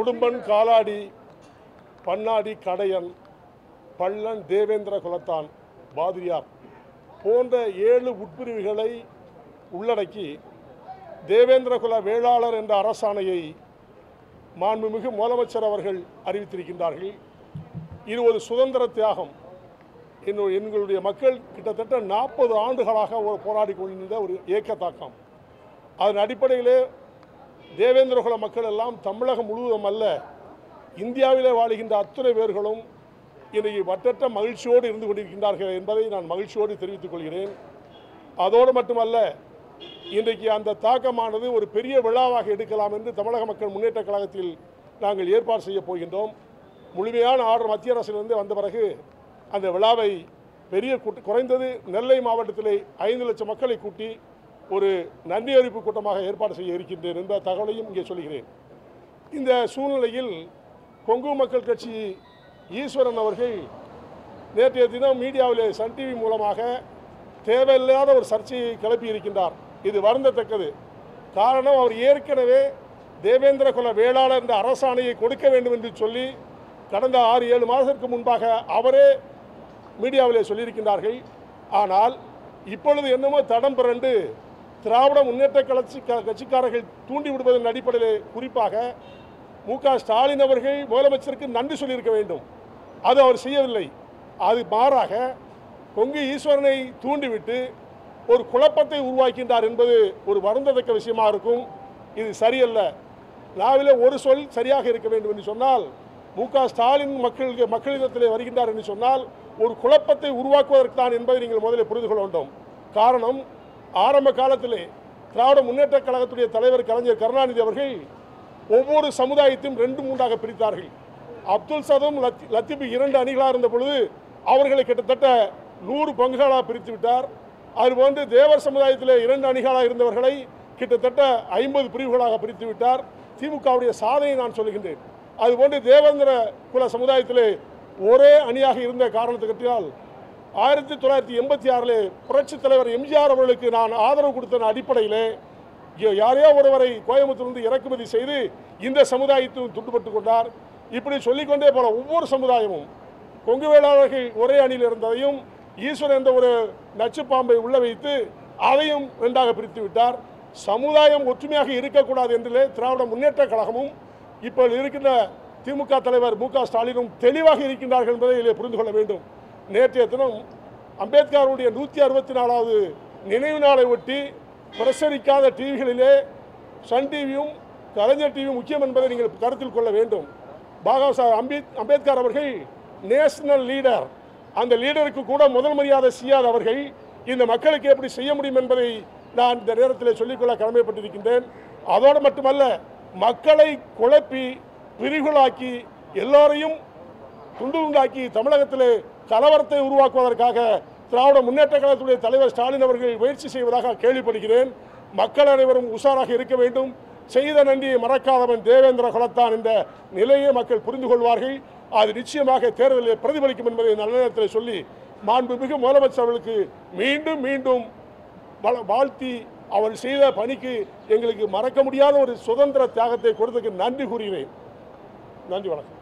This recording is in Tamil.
குடும்பன் காலாடி பன்னாடி கடையன் பள்ளன் தேவேந்திர குலத்தான் பாதிரியார் போன்ற ஏழு உட்பிரிவுகளை உள்ளடக்கி தேவேந்திர குல வேளாளர் என்ற அரசாணையை மாண்புமிகு முதலமைச்சர் அவர்கள் அறிவித்திருக்கின்றார்கள். இது ஒரு சுதந்திர தியாகம். என்னுடைய எங்களுடைய மக்கள் கிட்டத்தட்ட நாற்பது ஆண்டுகளாக ஒரு போராடி கொண்டிருந்த ஒரு ஏக்கத்தாக்கம். அதன் அடிப்படையிலே தேவேந்திரகுல மக்கள் எல்லாம் தமிழகம் முழுவதும் அல்ல இந்தியாவிலே வாழுகின்ற அத்துணை பேர்களும் இன்றைக்கு வட்டற்ற மகிழ்ச்சியோடு இருந்து கொண்டிருக்கின்றார்கள் என்பதை நான் மகிழ்ச்சியோடு தெரிவித்துக் கொள்கிறேன். அதோடு மட்டுமல்ல இன்றைக்கு அந்த தாக்கமானது ஒரு பெரிய விழாவாக எடுக்கலாம் என்று தமிழக மக்கள் முன்னேற்ற கழகத்தில் நாங்கள் ஏற்பாடு செய்ய போகின்றோம். முழுமையான ஆர்டர் மத்திய அரசிலிருந்து வந்த பிறகு அந்த விழாவை பெரிய குறைந்தது நெல்லை மாவட்டத்திலே ஐந்து லட்சம் மக்களை கூட்டி ஒரு நன்றி அறிவிப்பு கூட்டமாக ஏற்பாடு செய்ய இருக்கின்றேன் என்ற தகவலையும் இங்கே சொல்கிறேன் இந்த சூழ்நிலையில் கொங்கு மக்கள் கட்சி ஈஸ்வரன் அவர்கள் நேற்றைய தினம் மீடியாவிலே சன் டிவி மூலமாக தேவையில்லாத ஒரு சர்ச்சையை கிளப்பி இருக்கின்றார். இது வருந்தத்தக்கது. காரணம் அவர் ஏற்கனவே தேவேந்திர குல வேளாளர் என்ற அரசாணையை கொடுக்க வேண்டும் என்று சொல்லி கடந்த ஆறு ஏழு மாதத்திற்கு முன்பாக அவரே மீடியாவிலே சொல்லியிருக்கின்றார்கள். ஆனால் இப்பொழுது என்னமோ தடம் பிறண்டு திராவிட முன்னேற்ற கட்சி கட்சிக்காரர்கள் தூண்டி விடுவதன் அடிப்படையில் குறிப்பாக மு க ஸ்டாலின் அவர்கள் முதலமைச்சருக்கு நன்றி சொல்லியிருக்க வேண்டும். அது அவர் செய்யவில்லை. அது மாறாக கொங்கு ஈஸ்வரனை தூண்டிவிட்டு ஒரு குழப்பத்தை உருவாக்கின்றார் என்பது ஒரு வருந்தத்தக்க விஷயமா இருக்கும். இது சரியல்ல. நாவிலே ஒரு சொல் சரியாக இருக்க வேண்டும் என்று சொன்னால் மு க ஸ்டாலின் மக்களுக்கு மக்களிடத்திலே வருகின்றார் என்று சொன்னால் ஒரு குழப்பத்தை உருவாக்குவதற்கு தான் என்பதை நீங்கள் முதலில் புரிந்து கொள்ள வேண்டும். காரணம் ஆரம்ப காலத்திலே திராவிட முன்னேற்ற கழகத்துடைய தலைவர் கலைஞர் கருணாநிதி அவர்கள் ஒவ்வொரு சமுதாயத்தையும் ரெண்டு மூன்றாக பிரித்தார்கள். அப்துல் சதம் லத்தீப் இரண்டு அணிகளாக இருந்த பொழுது அவர்களை கிட்டத்தட்ட நூறு பங்குகளாக பிரித்து விட்டார். அதுபோன்று தேவர் சமுதாயத்தில் இரண்டு அணிகளாக இருந்தவர்களை கிட்டத்தட்ட ஐம்பது பிரிவுகளாக பிரித்து விட்டார். திமுகவுடைய சாதனையை நான் சொல்லுகின்றேன். அதுபோன்று தேவேந்திர குல சமுதாயத்திலே ஒரே அணியாக இருந்த காரணத்துக்கிட்டால் ஆயிரத்தி தொள்ளாயிரத்தி எண்பத்தி ஆறில் புரட்சித் தலைவர் எம்ஜிஆர் அவர்களுக்கு நான் ஆதரவு கொடுத்த அடிப்படையிலே யாரையோ ஒருவரை கோயம்புத்தூர்லேருந்து இறக்குமதி செய்து இந்த சமுதாயத்தில் துண்டுபட்டு கொண்டார். இப்படி சொல்லிக்கொண்டே போல ஒவ்வொரு சமுதாயமும் கொங்கு வேளாளர்கள் ஒரே அணியில் இருந்ததையும் ஈஸ்வரன் என்ற ஒரு நச்சுப்பாம்பை உள்ள வைத்து அதையும் ரெண்டாக பிரித்து விட்டார். சமுதாயம் ஒற்றுமையாக இருக்கக்கூடாது என்றிலே திராவிட முன்னேற்ற கழகமும் இப்போ இருக்கின்ற திமுக தலைவர் மு க ஸ்டாலினும் தெளிவாக இருக்கின்றார்கள் என்பதை இதில் புரிந்து கொள்ள வேண்டும். நேற்றைய தினம் அம்பேத்கருடைய நூற்றி அறுபத்தி நாலாவது நினைவு நாளை ஒட்டி பிரசரிக்காத டிவிகளிலே சன் டிவியும் கலைஞர் டிவியும் முக்கியம் என்பதை நீங்கள் கருத்தில் கொள்ள வேண்டும். பாபா சாஹ் அம்பேத் அம்பேத்கர் அவர்கள் நேஷனல் லீடர். அந்த லீடருக்கு கூட முதல் மரியாதை செய்யாத அவர்கள். இந்த மக்களுக்கு எப்படி செய்ய முடியும் என்பதை நான் இந்த நேரத்தில் சொல்லிக்கொள்ள கடமைப்பட்டிருக்கின்றேன். அதோடு மட்டுமல்ல மக்களை குழப்பி பிரிகுளாக்கி எல்லோரையும் துண்டு உண்டாக்கி தமிழகத்தில் கலவரத்தை உருவாக்குவதற்காக திராவிட முன்னேற்ற கழகத்துடைய தலைவர் ஸ்டாலின் அவர்கள் முயற்சி செய்வதாக கேள்விப்படுகிறேன். மக்கள் அனைவரும் உஷாராக இருக்க வேண்டும். செய்த நன்றியை மறக்காதவன் தேவேந்திர குலத்தான் என்ற நிலையை மக்கள் புரிந்து கொள்வார்கள். அது நிச்சயமாக தேர்தலில் பிரதிபலிக்கும் என்பதை நல்ல நேரத்தில் சொல்லி மாண்புமிகு முதலமைச்சர் அவர்களுக்கு மீண்டும் மீண்டும் வள- வாழ்த்தி அவர் செய்த பணிக்கு எங்களுக்கு மறக்க முடியாத ஒரு சுதந்திர தியாகத்தை கொடுத்ததுக்கு நன்றி கூறுகிறேன். நன்றி வணக்கம்.